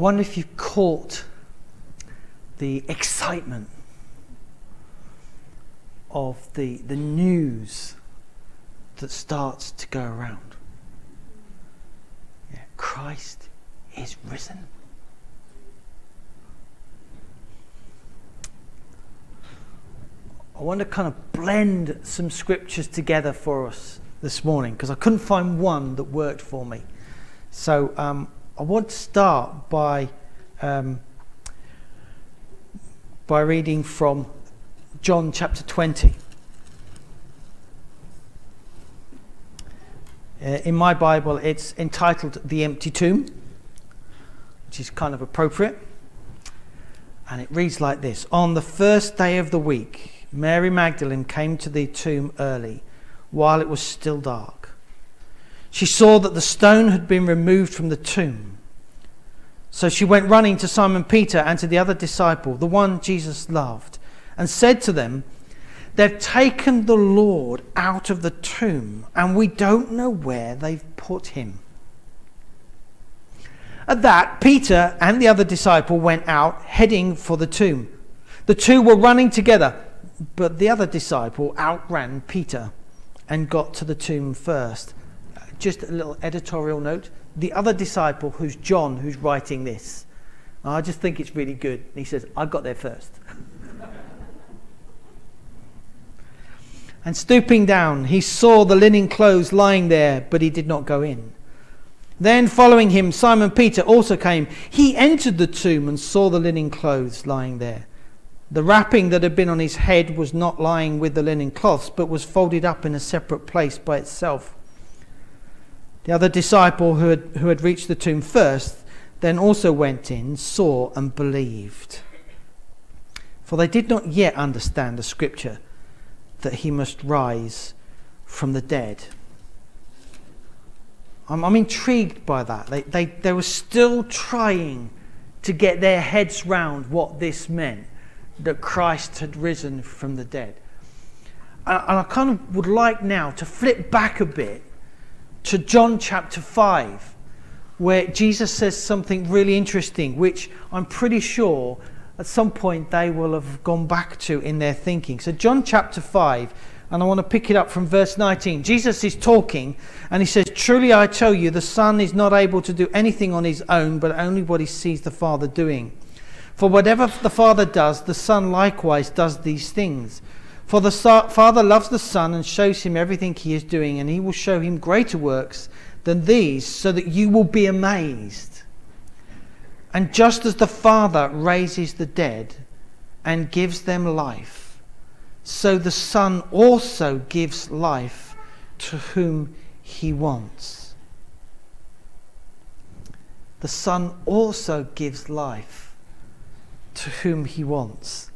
wonder if you've caught the excitement of the, the news that starts to go around. Yeah, Christ is risen. I want to kind of blend some scriptures together for us this morning because I couldn't find one that worked for me. So um, I want to start by um, by reading from John chapter 20. Uh, in my Bible, it's entitled The Empty Tomb, which is kind of appropriate. And it reads like this On the first day of the week, Mary Magdalene came to the tomb early, while it was still dark. She saw that the stone had been removed from the tomb. So she went running to Simon Peter and to the other disciple, the one Jesus loved, and said to them, They've taken the Lord out of the tomb, and we don't know where they've put him. At that, Peter and the other disciple went out, heading for the tomb. The two were running together but the other disciple outran Peter and got to the tomb first. Just a little editorial note. The other disciple, who's John, who's writing this, I just think it's really good. And he says, I got there first. and stooping down, he saw the linen clothes lying there, but he did not go in. Then, following him, Simon Peter also came. He entered the tomb and saw the linen clothes lying there the wrapping that had been on his head was not lying with the linen cloths, but was folded up in a separate place by itself. The other disciple who had, who had reached the tomb first then also went in, saw, and believed. For they did not yet understand the scripture that he must rise from the dead. I'm, I'm intrigued by that. They, they, they were still trying to get their heads round what this meant that Christ had risen from the dead. And I kind of would like now to flip back a bit to John chapter 5, where Jesus says something really interesting, which I'm pretty sure at some point they will have gone back to in their thinking. So, John chapter 5, and I want to pick it up from verse 19. Jesus is talking, and he says, Truly I tell you, the Son is not able to do anything on his own, but only what he sees the Father doing. For whatever the Father does, the Son likewise does these things. For the Father loves the Son and shows him everything he is doing, and he will show him greater works than these, so that you will be amazed. And just as the Father raises the dead and gives them life, so the Son also gives life to whom he wants. The Son also gives life to whom he wants.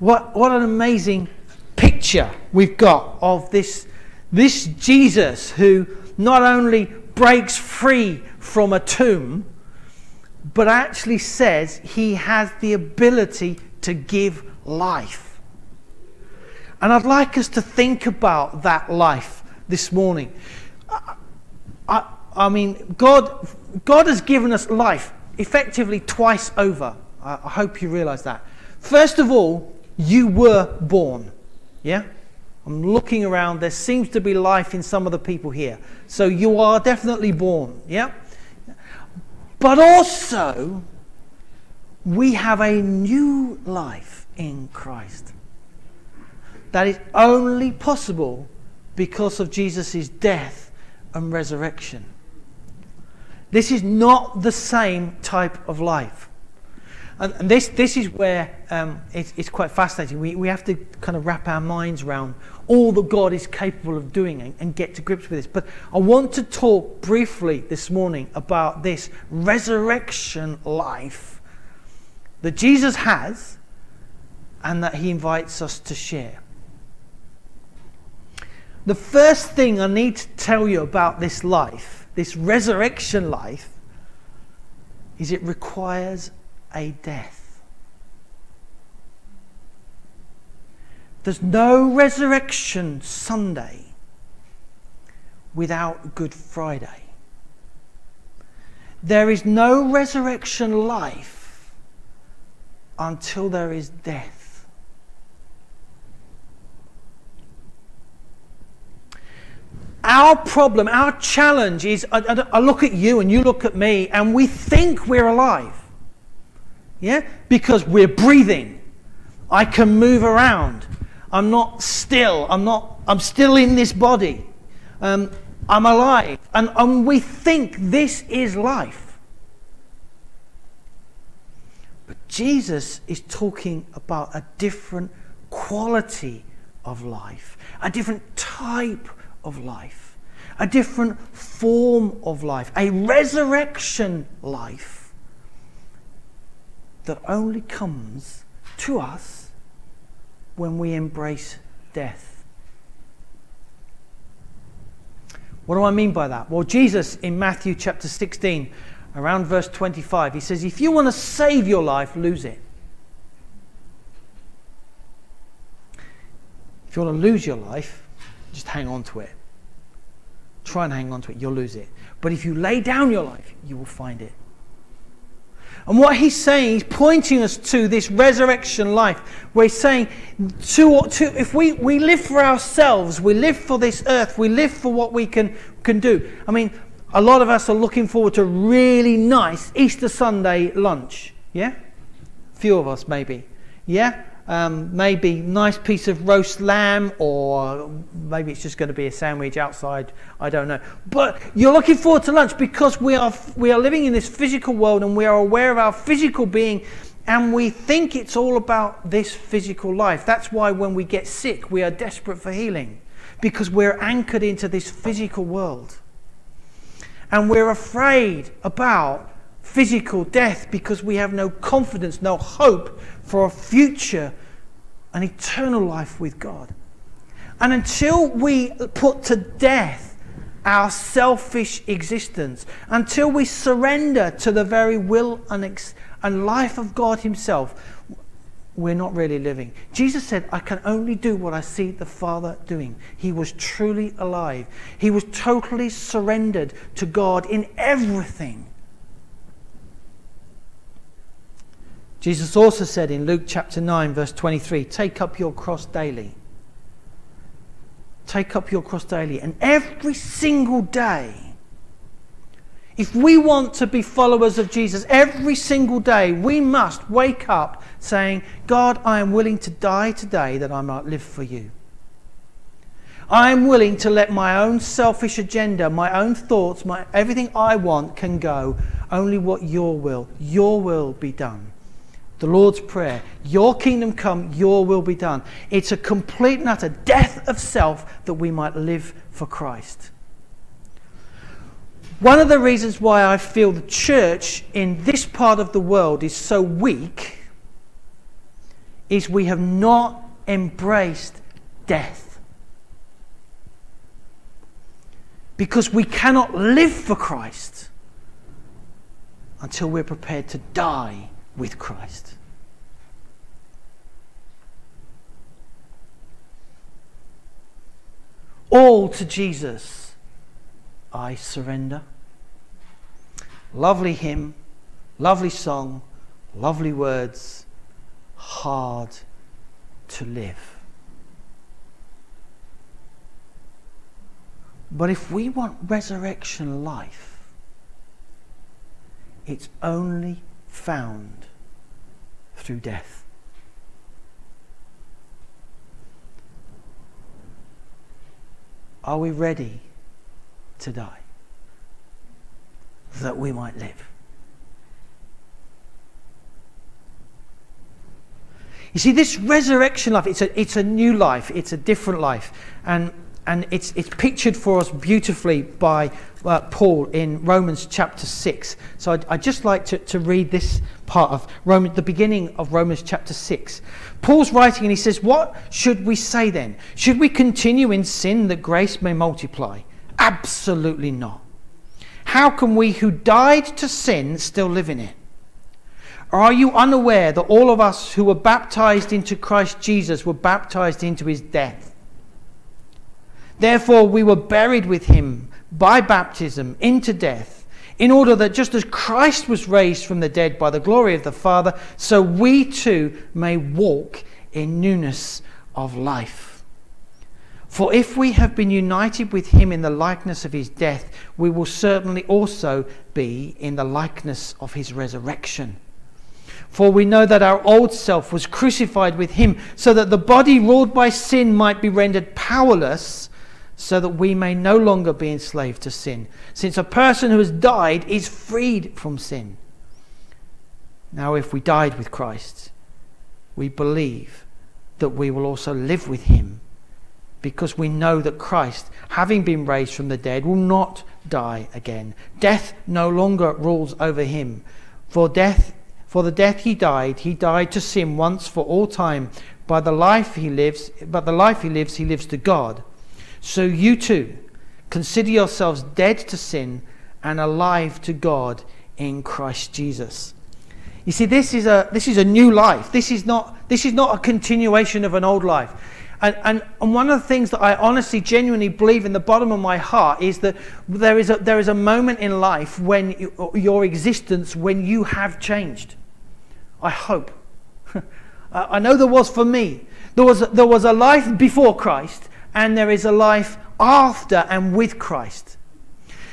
What, what an amazing picture we've got of this, this Jesus who not only breaks free from a tomb, but actually says he has the ability to give life. And I'd like us to think about that life this morning. I, I, mean, God, God has given us life effectively twice over. I, I hope you realize that. First of all, you were born. Yeah? I'm looking around. There seems to be life in some of the people here. So you are definitely born. Yeah? But also, we have a new life in Christ. That is only possible because of Jesus' death and resurrection. This is not the same type of life. And, and this, this is where um, it, it's quite fascinating. We, we have to kind of wrap our minds around all that God is capable of doing and, and get to grips with this. But I want to talk briefly this morning about this resurrection life that Jesus has and that he invites us to share. The first thing I need to tell you about this life, this resurrection life, is it requires a death. There's no resurrection Sunday without Good Friday. There is no resurrection life until there is death. Our problem, our challenge is I, I, look at you and you look at me and we think we're alive. Yeah? Because we're breathing. I can move around. I'm not still. I'm not, I'm still in this body. Um, I'm alive. And, and we think this is life. But Jesus is talking about a different quality of life, a different type of life, a different form of life, a resurrection life that only comes to us when we embrace death. What do I mean by that? Well, Jesus in Matthew chapter 16, around verse 25, he says, If you want to save your life, lose it. If you want to lose your life, just hang on to it. Try and hang on to it, you'll lose it. But if you lay down your life, you will find it. And what he's saying, he's pointing us to this resurrection life, where he's saying, to, to, if we, we live for ourselves, we live for this earth, we live for what we can, can do. I mean, a lot of us are looking forward to really nice Easter Sunday lunch. Yeah? A Few of us, maybe. Yeah? Um, maybe nice piece of roast lamb, or maybe it's just going to be a sandwich outside. I don't know. But you're looking forward to lunch because we are we are living in this physical world and we are aware of our physical being. And we think it's all about this physical life. That's why when we get sick, we are desperate for healing because we're anchored into this physical world. And we're afraid about physical death because we have no confidence, no hope for a future, an eternal life with God. And until we put to death our selfish existence, until we surrender to the very will and, and life of God Himself, we're not really living. Jesus said, I can only do what I see the Father doing. He was truly alive, He was totally surrendered to God in everything. Jesus also said in Luke chapter 9, verse 23 Take up your cross daily. Take up your cross daily. And every single day, if we want to be followers of Jesus, every single day we must wake up saying, God, I am willing to die today that I might live for you. I am willing to let my own selfish agenda, my own thoughts, my, everything I want can go. Only what your will, your will be done the Lord's Prayer, Your kingdom come, Your will be done. It's a complete and utter death of self that we might live for Christ. One of the reasons why I feel the church in this part of the world is so weak is we have not embraced death. Because we cannot live for Christ until we're prepared to die with Christ. All to Jesus I surrender. Lovely hymn, lovely song, lovely words, hard to live. But if we want resurrection life, it's only found through death. Are we ready to die that we might live? You see, this resurrection life, it's a, it's a new life, it's a different life. And and it's, it's pictured for us beautifully by uh, Paul in Romans chapter 6. So I'd, I'd, just like to, to read this part of Romans, the beginning of Romans chapter 6. Paul's writing and he says, What should we say then? Should we continue in sin that grace may multiply? Absolutely not. How can we who died to sin still live in it? Are you unaware that all of us who were baptized into Christ Jesus were baptized into his death? Therefore, we were buried with him by baptism into death, in order that just as Christ was raised from the dead by the glory of the Father, so we too may walk in newness of life. For if we have been united with him in the likeness of his death, we will certainly also be in the likeness of his resurrection. For we know that our old self was crucified with him, so that the body ruled by sin might be rendered powerless so that we may no longer be enslaved to sin, since a person who has died is freed from sin. Now, if we died with Christ, we believe that we will also live with him, because we know that Christ, having been raised from the dead, will not die again. Death no longer rules over him. For death for the death he died, he died to sin once for all time. By the life he lives, but the life he lives, he lives to God. So you too, consider yourselves dead to sin and alive to God in Christ Jesus. You see, this is a, this is a new life. This is, not, this is not a continuation of an old life. And, and, and one of the things that I honestly, genuinely believe in the bottom of my heart is that there is a, there is a moment in life when you, your existence, when you have changed. I hope. I know there was for me. There was, there was a life before Christ, and there is a life after and with Christ.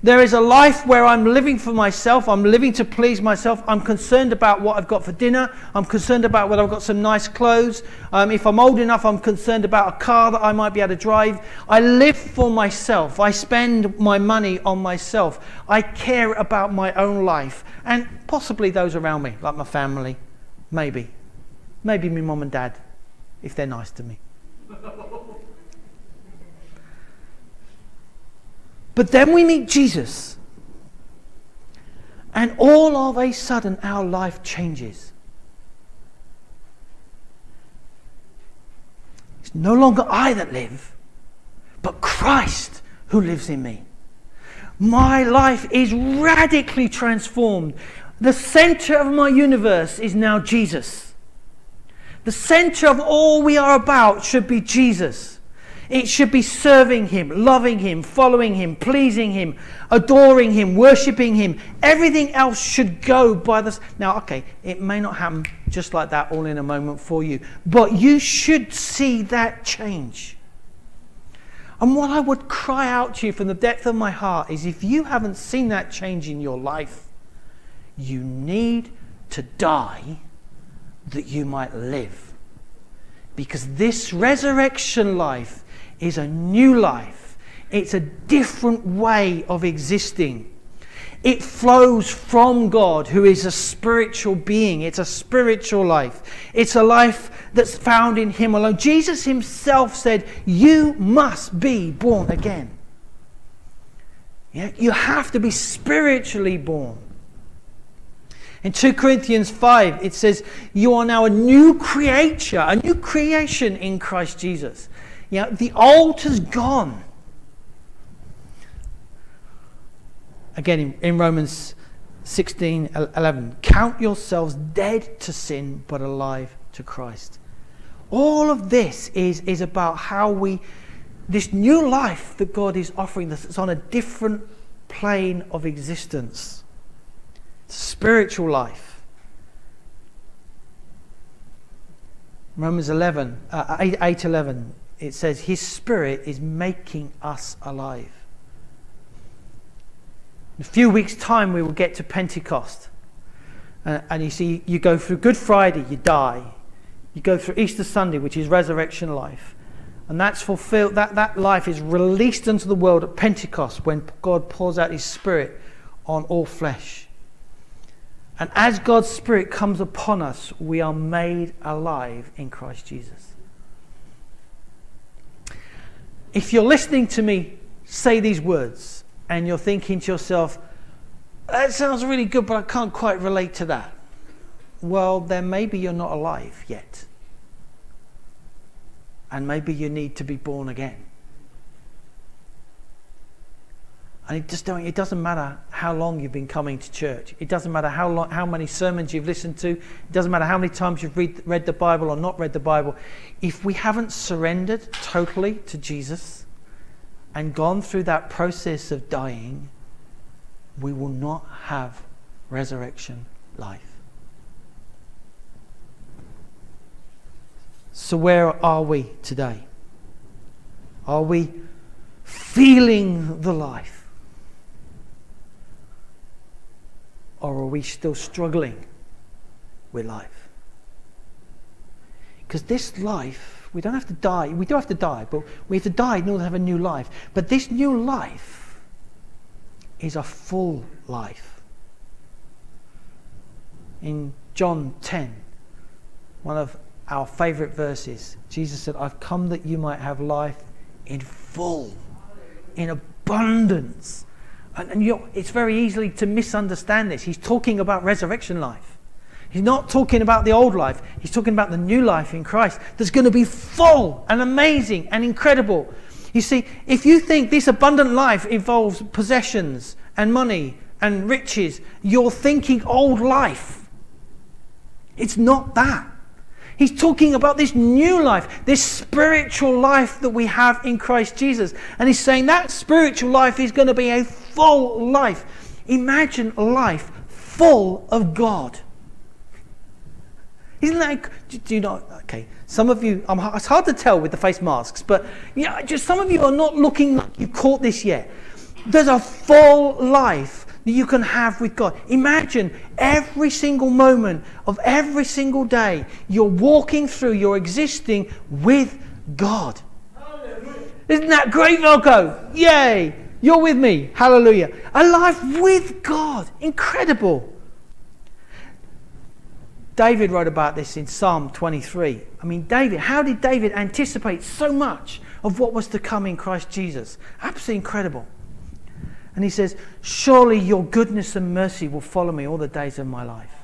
There is a life where I'm living for myself. I'm living to please myself. I'm concerned about what I've got for dinner. I'm concerned about whether I've got some nice clothes. Um, if I'm old enough, I'm concerned about a car that I might be able to drive. I live for myself. I spend my money on myself. I care about my own life and possibly those around me, like my family. Maybe. Maybe my mom and dad, if they're nice to me. But then we meet Jesus. And all of a sudden, our life changes. It's no longer I that live, but Christ who lives in me. My life is radically transformed. The center of my universe is now Jesus. The center of all we are about should be Jesus. It should be serving Him, loving Him, following Him, pleasing Him, adoring Him, worshipping Him. Everything else should go by this. Now, okay, it may not happen just like that all in a moment for you, but you should see that change. And what I would cry out to you from the depth of my heart is if you haven't seen that change in your life, you need to die that you might live. Because this resurrection life is a new life. It's a different way of existing. It flows from God, who is a spiritual being. It's a spiritual life. It's a life that's found in Him alone. Jesus Himself said, You must be born again. Yeah? You have to be spiritually born. In 2 Corinthians 5, it says, You are now a new creature, a new creation in Christ Jesus. You know, the has gone. Again, in, in Romans 16 11, count yourselves dead to sin but alive to Christ. All of this is, is about how we, this new life that God is offering us, it's on a different plane of existence. spiritual life. Romans 11, uh, 8, 8 11 it says his spirit is making us alive. In a few weeks' time, we will get to Pentecost. Uh, and you see, you go through Good Friday, you die. You go through Easter Sunday, which is resurrection life. And that's fulfilled, that, that life is released into the world at Pentecost when God pours out his spirit on all flesh. And as God's spirit comes upon us, we are made alive in Christ Jesus if you're listening to me say these words and you're thinking to yourself, that sounds really good, but I can't quite relate to that. Well, then maybe you're not alive yet. And maybe you need to be born again. And it just don't, it doesn't matter how long you've been coming to church. It doesn't matter how, long, how many sermons you've listened to. It doesn't matter how many times you've read, read the Bible or not read the Bible. If we haven't surrendered totally to Jesus and gone through that process of dying, we will not have resurrection life. So, where are we today? Are we feeling the life? Or are we still struggling with life? Because this life, we don't have to die. We do have to die, but we have to die in order to have a new life. But this new life is a full life. In John 10, one of our favorite verses, Jesus said, I've come that you might have life in full, in abundance. And, and it's very easily to misunderstand this. He's talking about resurrection life. He's not talking about the old life. He's talking about the new life in Christ that's going to be full and amazing and incredible. You see, if you think this abundant life involves possessions and money and riches, you're thinking old life. It's not that. He's talking about this new life, this spiritual life that we have in Christ Jesus. And he's saying that spiritual life is going to be a full life. Imagine a life full of God. Isn't that, do you not, okay, some of you, it's hard to tell with the face masks, but yeah, just some of you are not looking like you've caught this yet. There's a full life that you can have with God. Imagine every single moment of every single day you're walking through, you're existing with God. Hallelujah. Isn't that great, Velko? Yay! You're with me. Hallelujah. A life with God. Incredible. David wrote about this in Psalm 23. I mean, David, how did David anticipate so much of what was to come in Christ Jesus? Absolutely incredible. And he says, Surely your goodness and mercy will follow me all the days of my life.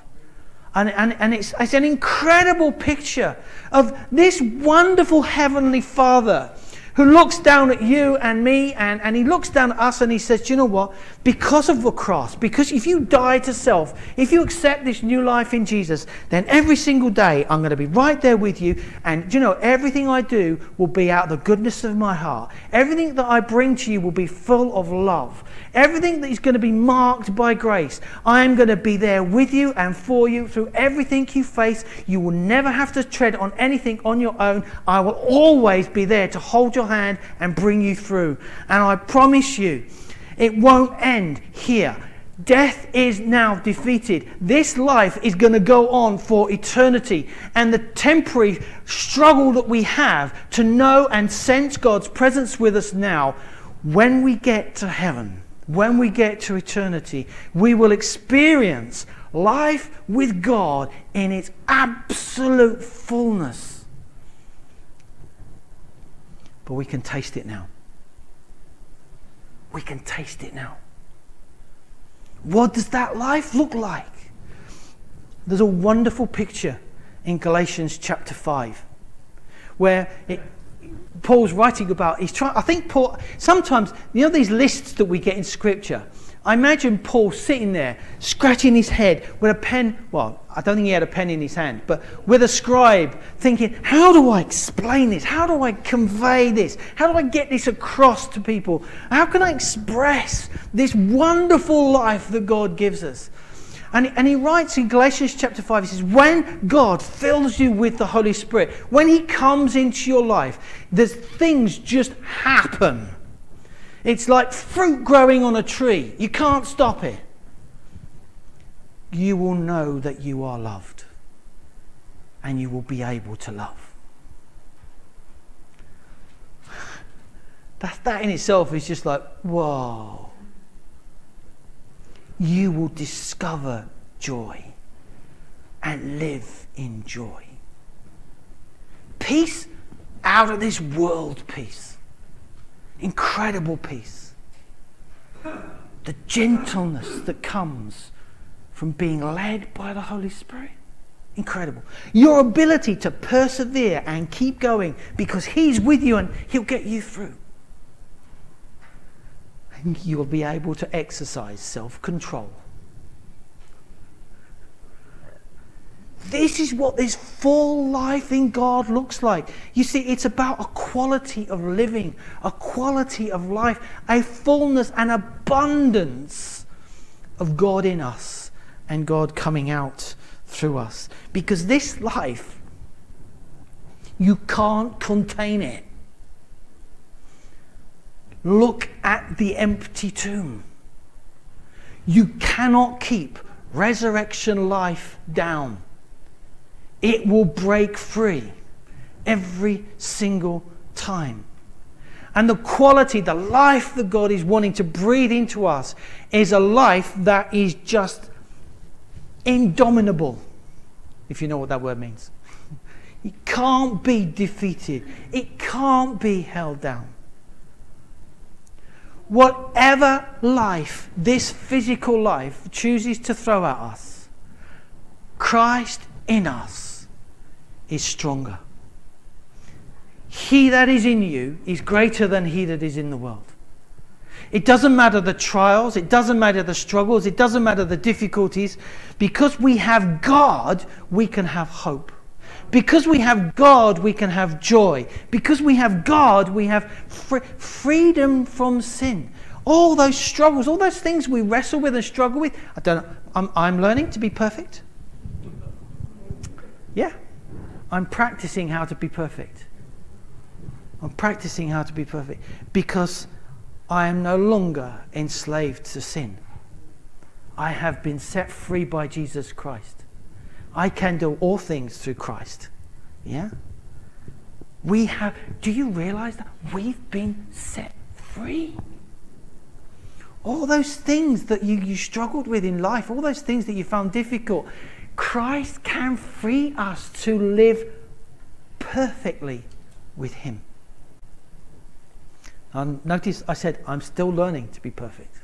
And, and, and it's, it's an incredible picture of this wonderful Heavenly Father who looks down at you and me and, and he looks down at us and he says, you know what? Because of the cross, because if you die to self, if you accept this new life in Jesus, then every single day I'm going to be right there with you. And you know, everything I do will be out of the goodness of my heart. Everything that I bring to you will be full of love. Everything that is going to be marked by grace. I am going to be there with you and for you through everything you face. You will never have to tread on anything on your own. I will always be there to hold your hand and bring you through. And I promise you, it won't end here. Death is now defeated. This life is going to go on for eternity. And the temporary struggle that we have to know and sense God's presence with us now, when we get to heaven, when we get to eternity, we will experience life with God in its absolute fullness. But we can taste it now. We can taste it now. What does that life look like? There's a wonderful picture in Galatians chapter 5 where it, Paul's writing about, he's trying, I think Paul, sometimes, you know, these lists that we get in Scripture, I imagine Paul sitting there, scratching his head with a pen. Well, I don't think he had a pen in his hand, but with a scribe, thinking, how do I explain this? How do I convey this? How do I get this across to people? How can I express this wonderful life that God gives us? And, and he writes in Galatians chapter 5, he says, When God fills you with the Holy Spirit, when he comes into your life, there's things just happen. It's like fruit growing on a tree. You can't stop it. You will know that you are loved. And you will be able to love. That, that in itself is just like, whoa you will discover joy and live in joy. Peace out of this world peace. Incredible peace. The gentleness that comes from being led by the Holy Spirit. Incredible. Your ability to persevere and keep going because He's with you and He'll get you through And you will be able to exercise self control. This is what this full life in God looks like. You see, it's about a quality of living, a quality of life, a fullness and abundance of God in us and God coming out through us. Because this life, you can't contain it. Look at the empty tomb. You cannot keep resurrection life down. It will break free every single time. And the quality, the life that God is wanting to breathe into us is a life that is just indomitable, if you know what that word means. It can't be defeated, it can't be held down. Whatever life this physical life chooses to throw at us, Christ in us is stronger. He that is in you is greater than he that is in the world. It doesn't matter the trials, it doesn't matter the struggles, it doesn't matter the difficulties. Because we have God, we can have hope. Because we have God, we can have joy. Because we have God, we have fr- freedom from sin. All those struggles, all those things we wrestle with and struggle with. I don't. I'm, I'm learning to be perfect. Yeah, I'm practicing how to be perfect. I'm practicing how to be perfect because I am no longer enslaved to sin. I have been set free by Jesus Christ. I can do all things through Christ. Yeah? We have, do you realize that? We've been set free. All those things that you, you struggled with in life, all those things that you found difficult, Christ can free us to live perfectly with Him. And notice I said, I'm still learning to be perfect.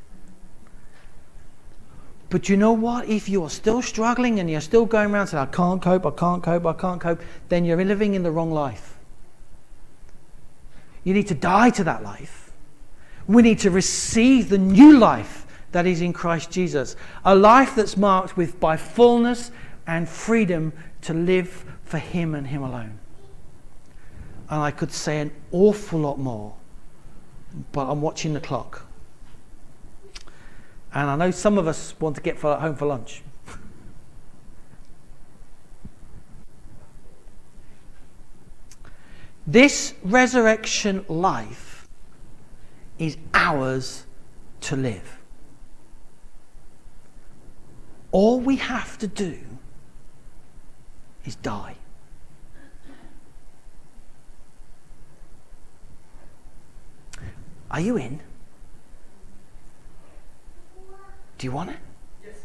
But you know what? If you're still struggling and you're still going around saying, I can't cope, I can't cope, I can't cope, then you're living in the wrong life. You need to die to that life. We need to receive the new life that is in Christ Jesus. A life that's marked with by fullness and freedom to live for Him and Him alone. And I could say an awful lot more, but I'm watching the clock. And I know some of us want to get for, home for lunch. this resurrection life is ours to live. All we have to do is die. Are you in? Do you want it? Yes.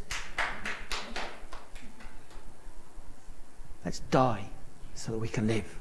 Let's die so that we can live.